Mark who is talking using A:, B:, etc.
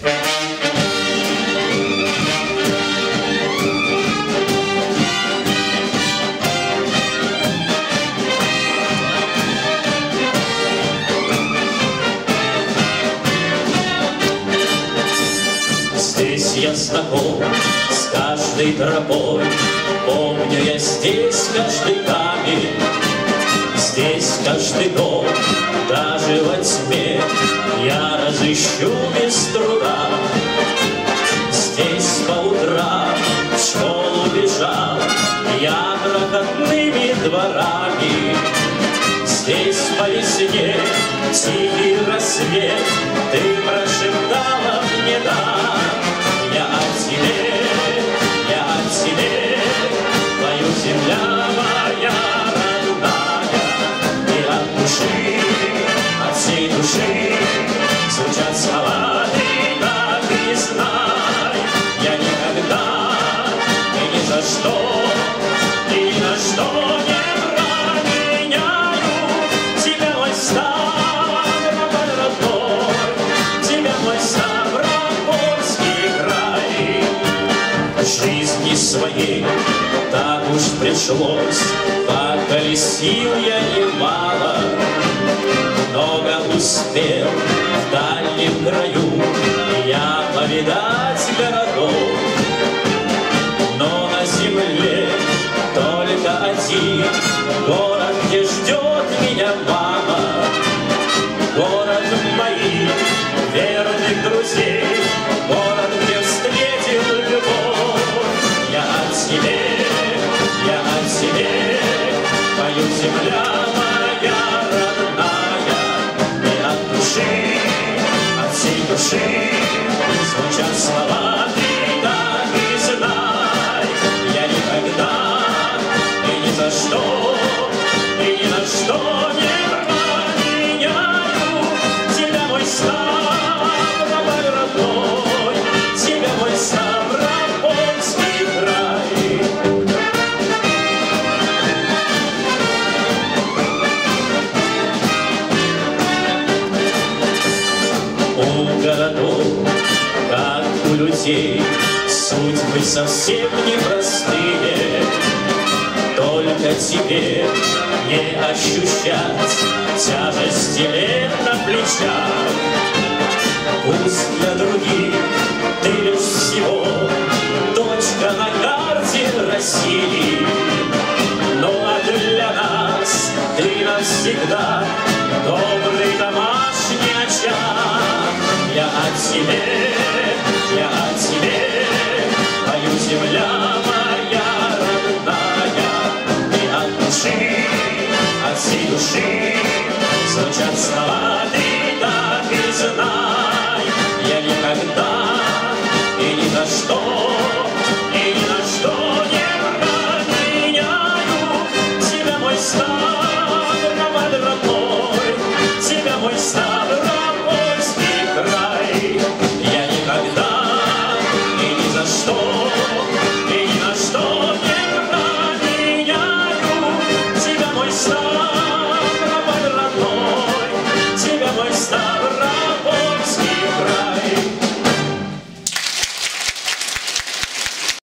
A: Здесь я знаком с каждой тропой, Помню я здесь каждый камень, Здесь каждый дом, даже во тьме. Я разыщу Я проходными дворами, Здесь по весне тихий рассвет Жизни своей. Так уж пришлось, Поколесил я немало, Много успел в дальнем краю Come У городов, как у людей, судьбы совсем непростые. Только тебе не ощущать тяжести лет на плечах. Пусть для других ты лишь всего точка на карте России, но а для нас ты навсегда